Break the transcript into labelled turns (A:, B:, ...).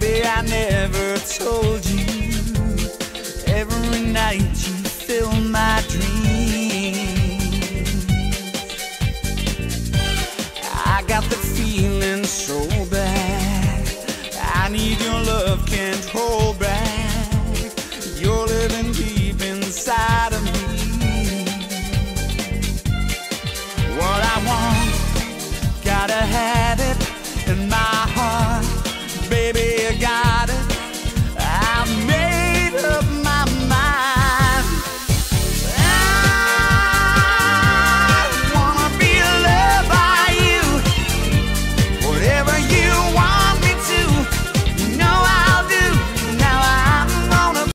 A: Baby, I never told you. Every night you fill my dreams. I got the feeling so bad. I need your love, can't hold.